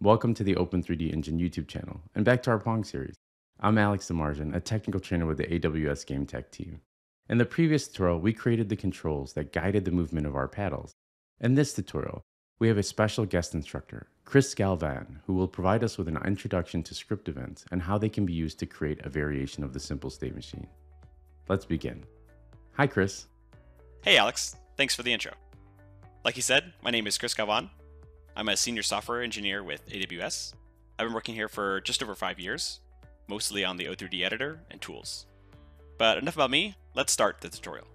Welcome to the Open 3D Engine YouTube channel, and back to our Pong series. I'm Alex Damarjian, a technical trainer with the AWS Game Tech team. In the previous tutorial, we created the controls that guided the movement of our paddles. In this tutorial, we have a special guest instructor, Chris Galvan, who will provide us with an introduction to script events and how they can be used to create a variation of the simple state machine. Let's begin. Hi, Chris. Hey, Alex. Thanks for the intro. Like you said, my name is Chris Galvan. I'm a senior software engineer with AWS. I've been working here for just over five years, mostly on the O3D editor and tools. But enough about me, let's start the tutorial.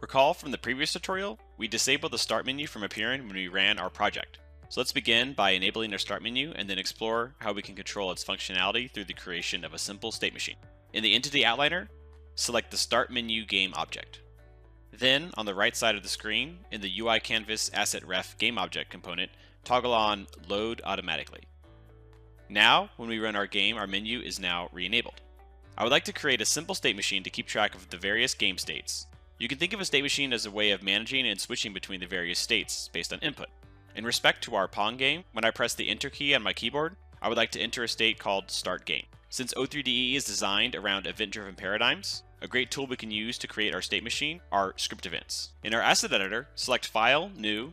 Recall from the previous tutorial, we disabled the start menu from appearing when we ran our project. So let's begin by enabling our start menu and then explore how we can control its functionality through the creation of a simple state machine. In the Entity Outliner, select the Start Menu Game object. Then, on the right side of the screen, in the UI Canvas Asset Ref Game Object component, toggle on Load Automatically. Now, when we run our game, our menu is now re-enabled. I would like to create a simple state machine to keep track of the various game states. You can think of a state machine as a way of managing and switching between the various states based on input. In respect to our Pong game, when I press the Enter key on my keyboard, I would like to enter a state called Start Game. Since O3DE is designed around event-driven paradigms, a great tool we can use to create our state machine are script events. In our asset editor, select File, New,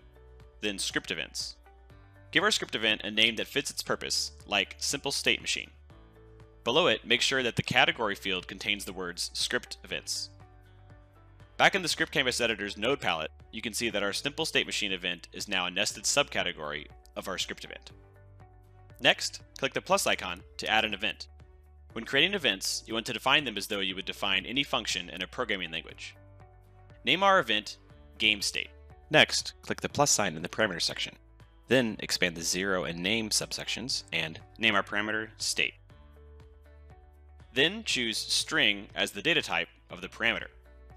then Script Events. Give our script event a name that fits its purpose, like Simple State Machine. Below it, make sure that the category field contains the words Script Events. Back in the Script Canvas Editor's node palette, you can see that our Simple State Machine event is now a nested subcategory of our script event. Next, click the plus icon to add an event. When creating events, you want to define them as though you would define any function in a programming language. Name our event GameState. Next, click the plus sign in the parameter section. Then expand the 0 and name subsections and name our parameter state. Then choose string as the data type of the parameter.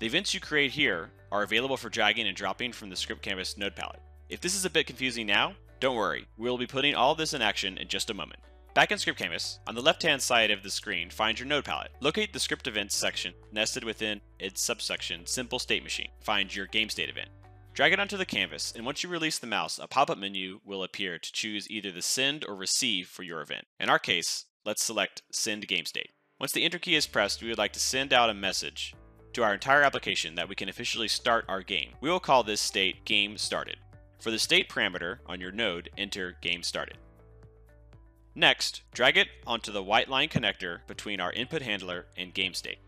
The events you create here are available for dragging and dropping from the Script Canvas node palette. If this is a bit confusing now, don't worry, we'll be putting all this in action in just a moment. Back in Script Canvas, on the left-hand side of the screen, find your node palette. Locate the Script Events section nested within its subsection Simple State Machine. Find your Game State event. Drag it onto the canvas, and once you release the mouse, a pop-up menu will appear to choose either the send or receive for your event. In our case, let's select Send Game State. Once the Enter key is pressed, we would like to send out a message to our entire application that we can officially start our game. We will call this state Game Started. For the state parameter on your node, enter Game Started. Next, drag it onto the white line connector between our input handler and game state.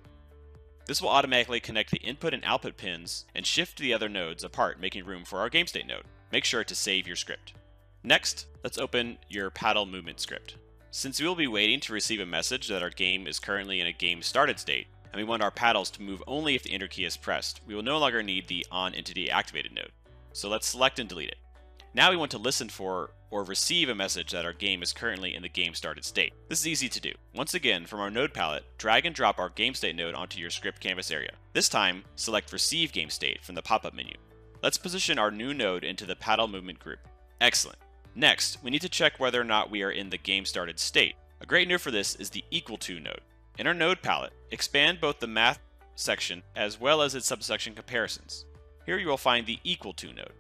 This will automatically connect the input and output pins and shift the other nodes apart, making room for our game state node. Make sure to save your script. Next, let's open your paddle movement script. Since we will be waiting to receive a message that our game is currently in a game started state, and we want our paddles to move only if the enter key is pressed, we will no longer need the on entity activated node. So let's select and delete it. Now we want to listen for or receive a message that our game is currently in the game started state. This is easy to do. Once again, from our node palette, drag and drop our game state node onto your script canvas area. This time, select receive game state from the pop-up menu. Let's position our new node into the paddle movement group. Excellent. Next, we need to check whether or not we are in the game started state. A great node for this is the equal to node. In our node palette, expand both the math section as well as its subsection comparisons. Here you will find the equal to node.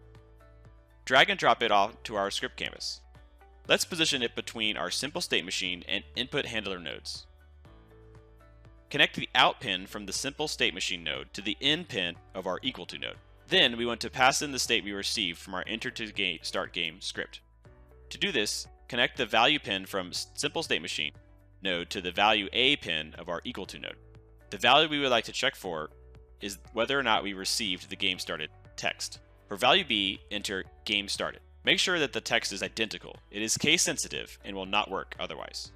Drag and drop it off to our script canvas. Let's position it between our simple state machine and input handler nodes. Connect the out pin from the simple state machine node to the in pin of our equal to node. Then we want to pass in the state we received from our enter to start game script. To do this, connect the value pin from simple state machine node to the value A pin of our equal to node. The value we would like to check for is whether or not we received the game started text. For value B, enter game started. Make sure that the text is identical. It is case sensitive and will not work otherwise.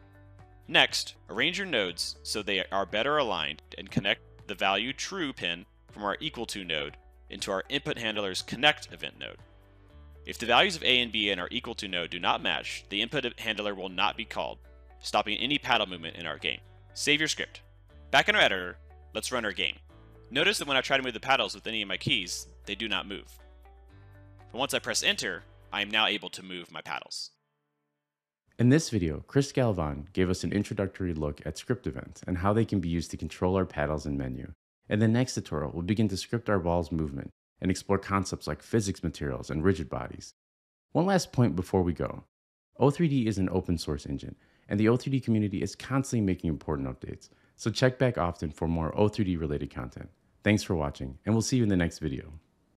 Next, arrange your nodes so they are better aligned and connect the value true pin from our equal to node into our input handler's connect event node. If the values of A and B in our equal to node do not match, the input handler will not be called, stopping any paddle movement in our game. Save your script. Back in our editor, let's run our game. Notice that when I try to move the paddles with any of my keys, they do not move. Once I press enter, I am now able to move my paddles. In this video, Chris Galvan gave us an introductory look at script events and how they can be used to control our paddles and menu. In the next tutorial, we'll begin to script our ball's movement and explore concepts like physics materials and rigid bodies. One last point before we go. O3D is an open source engine, and the O3D community is constantly making important updates, so check back often for more O3D related content. Thanks for watching, and we'll see you in the next video.